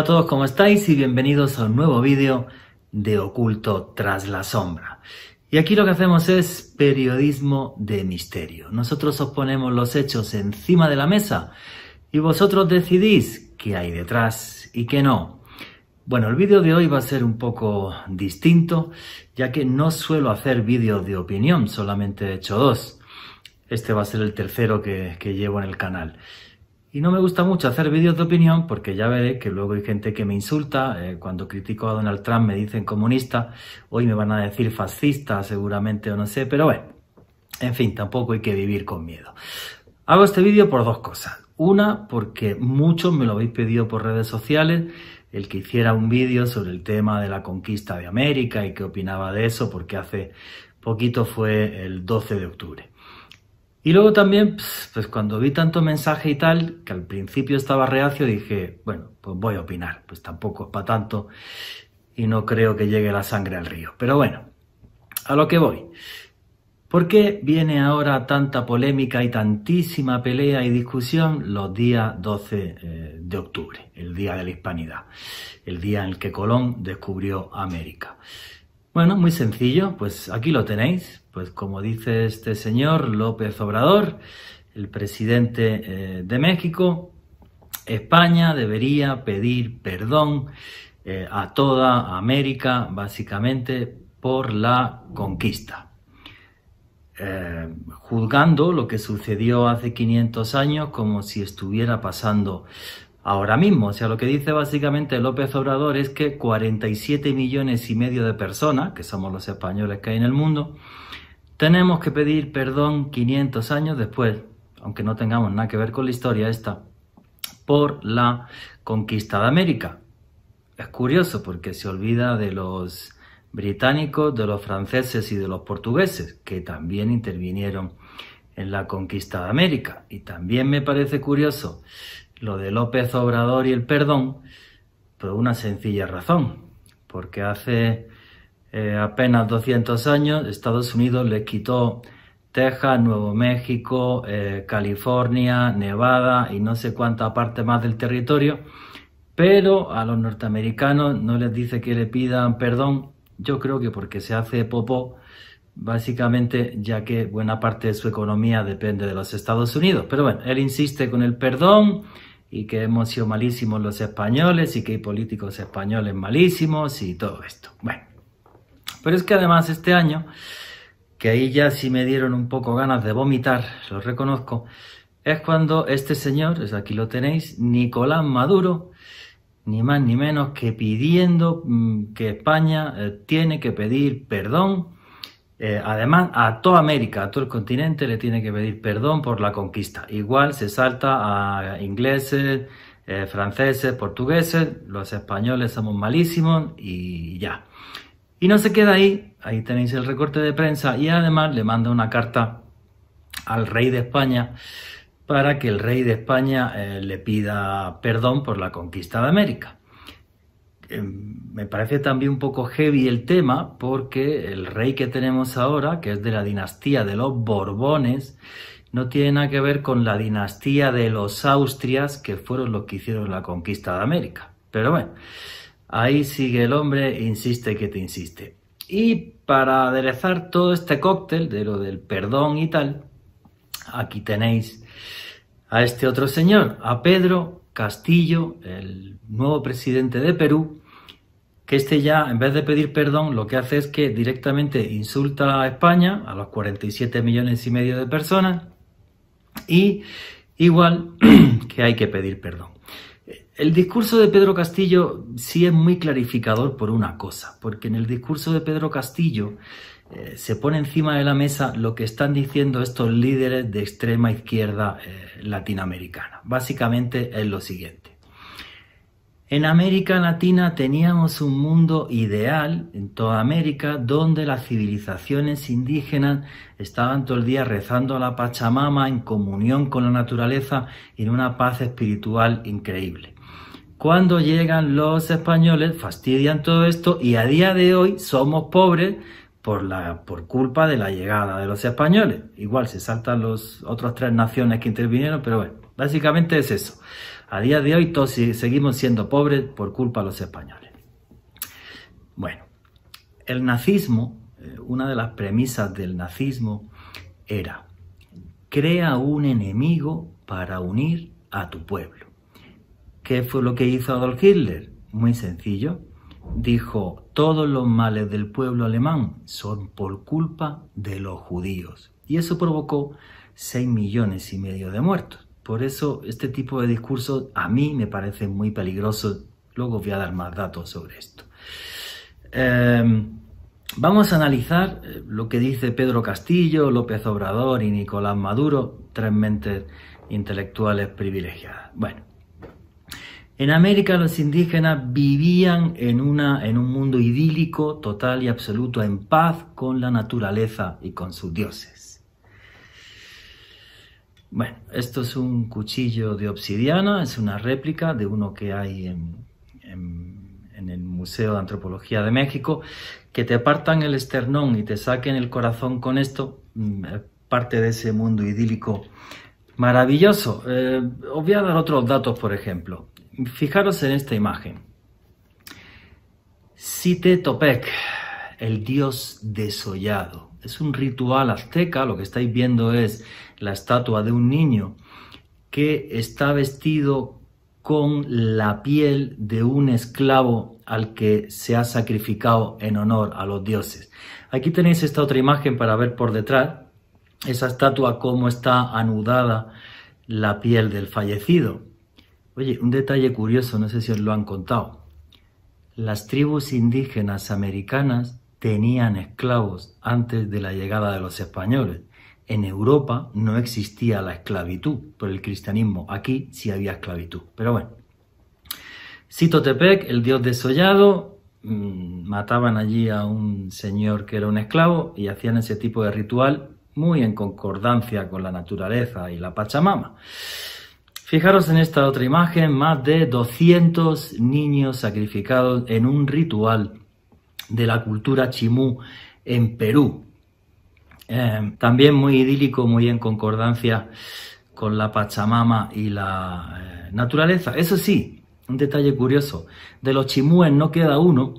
Hola a todos, ¿cómo estáis? Y bienvenidos a un nuevo vídeo de Oculto tras la sombra. Y aquí lo que hacemos es periodismo de misterio. Nosotros os ponemos los hechos encima de la mesa y vosotros decidís qué hay detrás y qué no. Bueno, el vídeo de hoy va a ser un poco distinto, ya que no suelo hacer vídeos de opinión, solamente he hecho dos. Este va a ser el tercero que, que llevo en el canal. Y no me gusta mucho hacer vídeos de opinión porque ya veré que luego hay gente que me insulta, eh, cuando critico a Donald Trump me dicen comunista, hoy me van a decir fascista seguramente o no sé, pero bueno, en fin, tampoco hay que vivir con miedo. Hago este vídeo por dos cosas. Una, porque muchos me lo habéis pedido por redes sociales, el que hiciera un vídeo sobre el tema de la conquista de América y qué opinaba de eso, porque hace poquito fue el 12 de octubre. Y luego también, pues cuando vi tanto mensaje y tal, que al principio estaba reacio, dije, bueno, pues voy a opinar, pues tampoco es para tanto y no creo que llegue la sangre al río. Pero bueno, a lo que voy. ¿Por qué viene ahora tanta polémica y tantísima pelea y discusión los días 12 eh, de octubre, el día de la hispanidad, el día en el que Colón descubrió América? Bueno, muy sencillo, pues aquí lo tenéis, pues como dice este señor López Obrador, el presidente eh, de México, España debería pedir perdón eh, a toda América, básicamente, por la conquista. Eh, juzgando lo que sucedió hace 500 años como si estuviera pasando ahora mismo. O sea, lo que dice básicamente López Obrador es que 47 millones y medio de personas, que somos los españoles que hay en el mundo, tenemos que pedir perdón 500 años después, aunque no tengamos nada que ver con la historia esta, por la conquista de América. Es curioso porque se olvida de los británicos, de los franceses y de los portugueses, que también intervinieron en la conquista de América. Y también me parece curioso lo de López Obrador y el perdón, por una sencilla razón, porque hace eh, apenas 200 años Estados Unidos le quitó Texas, Nuevo México, eh, California, Nevada y no sé cuánta parte más del territorio, pero a los norteamericanos no les dice que le pidan perdón, yo creo que porque se hace popó, básicamente ya que buena parte de su economía depende de los Estados Unidos. Pero bueno, él insiste con el perdón y que hemos sido malísimos los españoles y que hay políticos españoles malísimos y todo esto. Bueno, pero es que además este año, que ahí ya sí me dieron un poco ganas de vomitar, lo reconozco, es cuando este señor, es aquí lo tenéis, Nicolás Maduro, ni más ni menos que pidiendo mm, que España eh, tiene que pedir perdón, eh, además a toda América, a todo el continente le tiene que pedir perdón por la conquista. Igual se salta a ingleses, eh, franceses, portugueses, los españoles somos malísimos y ya. Y no se queda ahí, ahí tenéis el recorte de prensa y además le manda una carta al rey de España para que el rey de España eh, le pida perdón por la conquista de América. Em, me parece también un poco heavy el tema porque el rey que tenemos ahora, que es de la dinastía de los Borbones, no tiene nada que ver con la dinastía de los Austrias, que fueron los que hicieron la conquista de América. Pero bueno, Ahí sigue el hombre, insiste que te insiste. Y para aderezar todo este cóctel de lo del perdón y tal, aquí tenéis a este otro señor, a Pedro Castillo, el nuevo presidente de Perú, que este ya, en vez de pedir perdón, lo que hace es que directamente insulta a España, a los 47 millones y medio de personas, y igual que hay que pedir perdón. El discurso de Pedro Castillo sí es muy clarificador por una cosa, porque en el discurso de Pedro Castillo eh, se pone encima de la mesa lo que están diciendo estos líderes de extrema izquierda eh, latinoamericana. Básicamente es lo siguiente. En América Latina teníamos un mundo ideal, en toda América, donde las civilizaciones indígenas estaban todo el día rezando a la Pachamama en comunión con la naturaleza y en una paz espiritual increíble. Cuando llegan los españoles, fastidian todo esto y a día de hoy somos pobres por, la, por culpa de la llegada de los españoles. Igual se saltan las otras tres naciones que intervinieron, pero bueno, básicamente es eso. A día de hoy todos seguimos siendo pobres por culpa de los españoles. Bueno, el nazismo, eh, una de las premisas del nazismo era, crea un enemigo para unir a tu pueblo. ¿Qué fue lo que hizo Adolf Hitler? Muy sencillo. Dijo, todos los males del pueblo alemán son por culpa de los judíos. Y eso provocó 6 millones y medio de muertos. Por eso este tipo de discursos a mí me parece muy peligroso. Luego voy a dar más datos sobre esto. Em, vamos a analizar eh, lo que dice Pedro Castillo, López Obrador y Nicolás Maduro, tres mentes intelectuales privilegiadas. Bueno, en América los indígenas vivían en, una, en un mundo idílico, total y absoluto, en paz con la naturaleza y con sus dioses. Bueno, esto es un cuchillo de obsidiana, es una réplica de uno que hay en, el Museo de Antropología de México, que te partan el esternón y te saquen el corazón con esto, mm, parte de ese mundo idílico maravilloso. Eh, os voy a dar otros datos, por ejemplo. Fijaros en esta imagen. Site Topec, el dios desollado. Es un ritual azteca, lo que estáis viendo es la estatua de un niño que está vestido con la piel de un esclavo al que se ha sacrificado en honor a los dioses. Aquí tenéis esta otra imagen para ver por detrás esa estatua cómo está anudada la piel del fallecido. Oye, un detalle curioso, no sé si os lo han contado. Las tribus indígenas americanas tenían esclavos antes de la llegada de los españoles. En Europa no existía la esclavitud por el cristianismo. Aquí sí había esclavitud. Pero bueno. Tepec, el dios desollado, mm, mataban allí a un señor que era un esclavo y hacían ese tipo de ritual muy en concordancia con la naturaleza y la Pachamama. Fijaros en esta otra imagen, más de 200 niños sacrificados en un ritual de la cultura chimú en Perú. Eh, también muy idílico, muy en concordancia con la Pachamama y la eh, naturaleza. Eso sí, un detalle curioso, de los chimúes no queda uno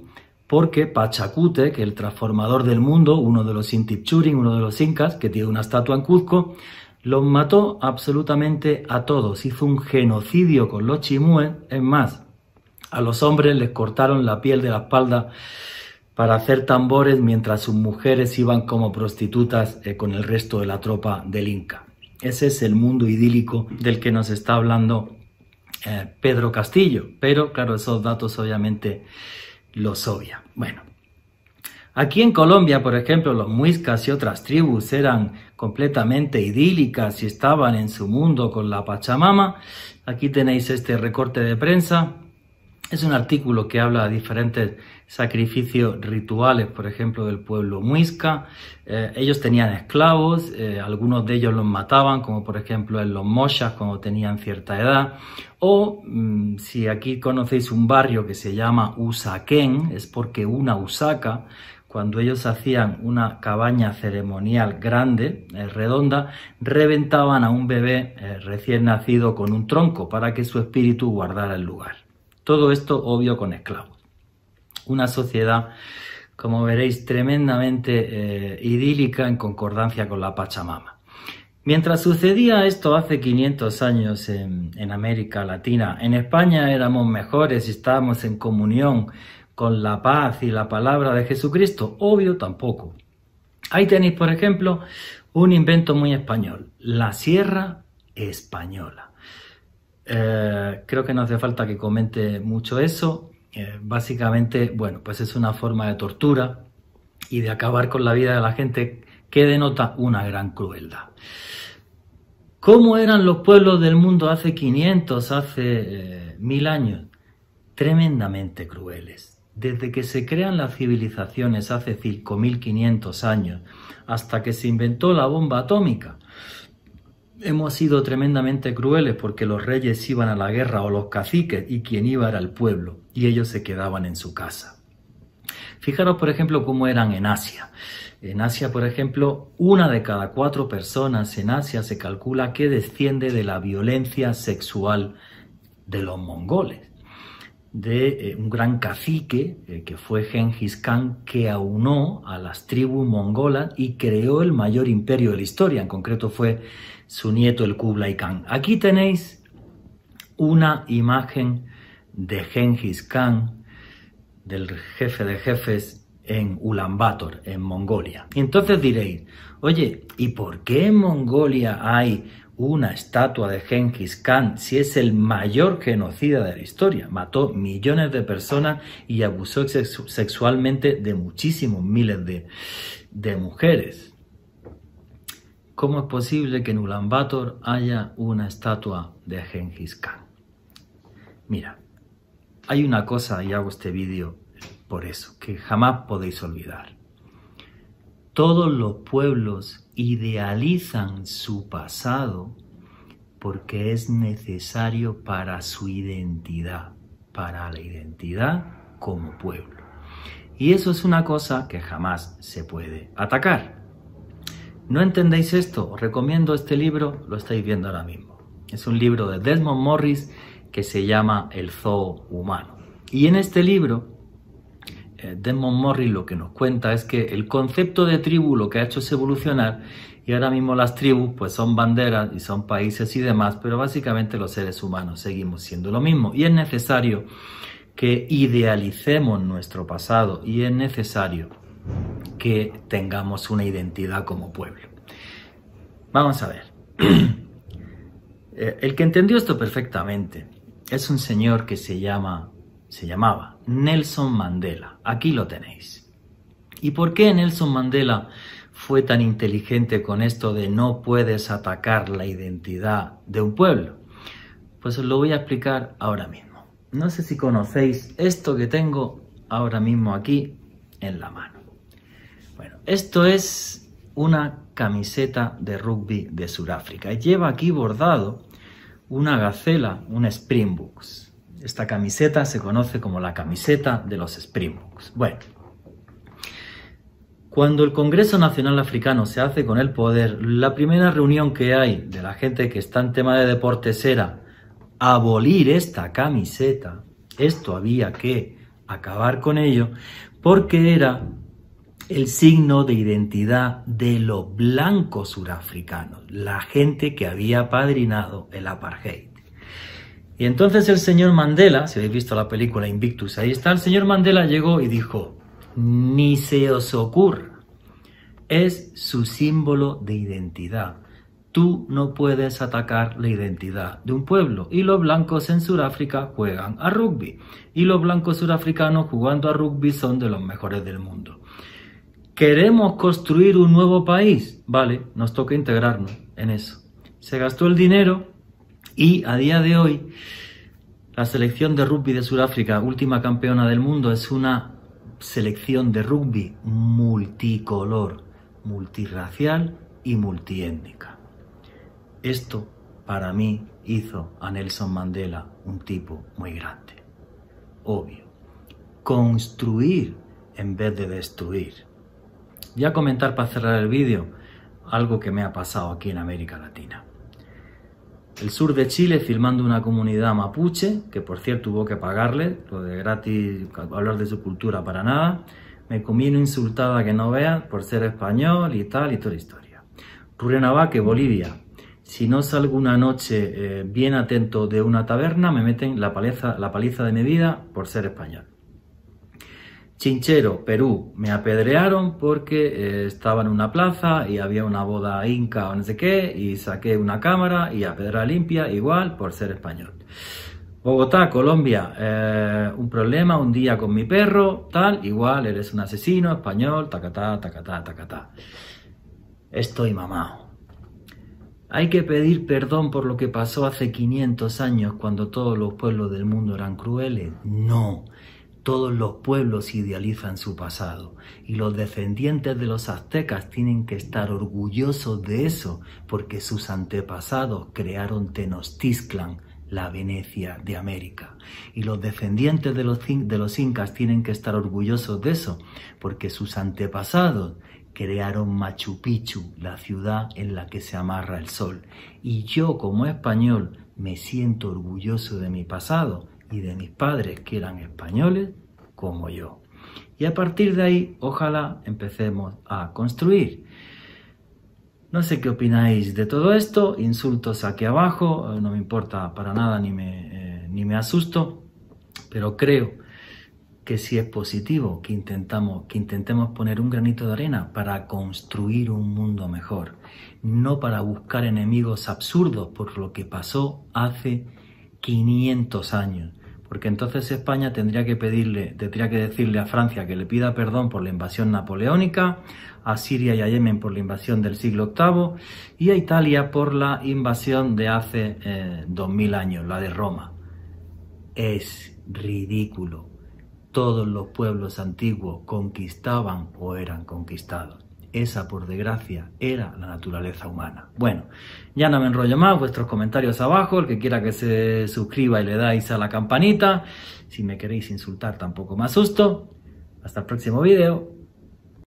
porque Pachacute, que el transformador del mundo, uno de los Intipchurin, uno de los incas, que tiene una estatua en Cuzco, los mató absolutamente a todos, hizo un genocidio con los chimúes, es más, a los hombres les cortaron la piel de la espalda para hacer tambores mientras sus mujeres iban como prostitutas eh, con el resto de la tropa del Inca. Ese es el mundo idílico del que nos está hablando eh, Pedro Castillo, pero claro, esos datos obviamente los obvia. Bueno, aquí en Colombia, por ejemplo, los muiscas y otras tribus eran completamente idílicas y estaban en su mundo con la Pachamama. Aquí tenéis este recorte de prensa es un artículo que habla de diferentes sacrificios rituales, por ejemplo, del pueblo muisca. Eh, ellos tenían esclavos, eh, algunos de ellos los mataban, como por ejemplo en los moshas cuando tenían cierta edad. O mm, si aquí conocéis un barrio que se llama Usaquén, es porque una usaca, cuando ellos hacían una cabaña ceremonial grande, eh, redonda, reventaban a un bebé recién nacido con un tronco para que su espíritu guardara el lugar. Todo esto obvio con esclavos. Una sociedad, como veréis, tremendamente eh, idílica en concordancia con la Pachamama. Mientras sucedía esto hace 500 años en, en, América Latina, en España éramos mejores y estábamos en comunión con la paz y la palabra de Jesucristo. Obvio tampoco. Ahí tenéis, por ejemplo, un invento muy español, la sierra española. Eh, creo que no hace falta que comente mucho eso. Eh, básicamente, bueno, pues es una forma de tortura y de acabar con la vida de la gente que denota una gran crueldad. ¿Cómo eran los pueblos del mundo hace 500, hace eh, mil años? Tremendamente crueles. Desde que se crean las civilizaciones hace 5.500 años hasta que se inventó la bomba atómica, Hemos sido tremendamente crueles porque los reyes iban a la guerra o los caciques y quien iba era el pueblo y ellos se quedaban en su casa. Fijaros, por ejemplo, cómo eran en Asia. En Asia, por ejemplo, una de cada cuatro personas en Asia se calcula que desciende de la violencia sexual de los mongoles, de eh, un gran cacique eh, que fue Genghis Khan que aunó a las tribus mongolas y creó el mayor imperio de la historia, en concreto fue su nieto el Kublai Khan. Aquí tenéis una imagen de Genghis Khan, del jefe de jefes en Ulaanbaatar, en Mongolia. Y entonces diréis, oye, ¿y por qué en Mongolia hay una estatua de Genghis Khan si es el mayor genocida de la historia? Mató millones de personas y abusó sexualmente de muchísimos miles de, de mujeres. ¿Cómo es posible que en Ulaanbaatar haya una estatua de Genghis Khan? Mira, hay una cosa, y hago este vídeo por eso, que jamás podéis olvidar. Todos los pueblos idealizan su pasado porque es necesario para su identidad, para la identidad como pueblo. Y eso es una cosa que jamás se puede atacar. ¿No entendéis esto? Os recomiendo este libro, lo estáis viendo ahora mismo. Es un libro de Desmond Morris que se llama El Zoo Humano. Y en este libro, eh, Desmond Morris lo que nos cuenta es que el concepto de tribu lo que ha hecho es evolucionar y ahora mismo las tribus pues son banderas y son países y demás, pero básicamente los seres humanos seguimos siendo lo mismo y es necesario que idealicemos nuestro pasado y es necesario que tengamos una identidad como pueblo. Vamos a ver. Eh, el que entendió esto perfectamente es un señor que se llama, se llamaba Nelson Mandela. Aquí lo tenéis. ¿Y por qué Nelson Mandela fue tan inteligente con esto de no puedes atacar la identidad de un pueblo? Pues os lo voy a explicar ahora mismo. No sé si conocéis esto que tengo ahora mismo aquí en la mano. Bueno, esto es una camiseta de rugby de Sudáfrica. Lleva aquí bordado una gacela, un Springboks. Esta camiseta se conoce como la camiseta de los Springboks. Bueno, cuando el Congreso Nacional Africano se hace con el poder, la primera reunión que hay de la gente que está en tema de deportes era abolir esta camiseta. Esto había que acabar con ello porque era el signo de identidad de los blancos surafricanos, la gente que había padrinado el apartheid. Y entonces el señor Mandela, si habéis visto la película Invictus, ahí está, el señor Mandela llegó y dijo, ni se os es su símbolo de identidad. Tú no puedes atacar la identidad de un pueblo. Y los blancos en Sudáfrica juegan a rugby. Y los blancos surafricanos jugando a rugby son de los mejores del mundo. ¿Queremos construir un nuevo país? Vale, nos toca integrarnos en eso. Se gastó el dinero y a día de hoy la selección de rugby de Sudáfrica, última campeona del mundo, es una selección de rugby multicolor, multirracial y multiétnica. Esto para mí hizo a Nelson Mandela un tipo muy grande. Obvio. Construir en vez de destruir. Voy a comentar para cerrar el vídeo algo que me ha pasado aquí en América Latina. El sur de Chile filmando una comunidad mapuche, que por cierto hubo que pagarle, lo de gratis, hablar de su cultura para nada. Me comí una insultada que no vean por ser español y tal y toda la historia. Rurrenabaque, Bolivia. Si no salgo una noche eh, bien atento de una taberna, me meten la paliza, la paliza de mi vida por ser español. Chinchero, Perú, me apedrearon porque eh, estaba en una plaza y había una boda inca o no sé qué y saqué una cámara y a pedra limpia igual por ser español. Bogotá, Colombia, eh, un problema un día con mi perro, tal, igual eres un asesino español, tacatá, tacatá, tacatá. Estoy mamado. ¿Hay que pedir perdón por lo que pasó hace 500 años cuando todos los pueblos del mundo eran crueles? No. Todos los pueblos idealizan su pasado y los descendientes de los aztecas tienen que estar orgullosos de eso porque sus antepasados crearon Tenochtitlan, la Venecia de América. Y los descendientes de los, de los incas tienen que estar orgullosos de eso porque sus antepasados crearon Machu Picchu, la ciudad en la que se amarra el sol. Y yo como español me siento orgulloso de mi pasado y de mis padres que eran españoles como yo. Y a partir de ahí, ojalá empecemos a construir. No sé qué opináis de todo esto, insultos aquí abajo, no me importa para nada ni me, eh, ni me asusto, pero creo que si es positivo, que, intentamos, que intentemos poner un granito de arena para construir un mundo mejor, no para buscar enemigos absurdos por lo que pasó hace 500 años. Porque entonces España tendría que pedirle, tendría que decirle a Francia que le pida perdón por la invasión napoleónica, a Siria y a Yemen por la invasión del siglo VIII y a Italia por la invasión de hace eh, 2000 años, la de Roma. Es ridículo todos los pueblos antiguos conquistaban o eran conquistados. Esa, por desgracia, era la naturaleza humana. Bueno, ya no me enrollo más, vuestros comentarios abajo, el que quiera que se suscriba y le dais a la campanita. Si me queréis insultar tampoco me asusto. Hasta el próximo vídeo.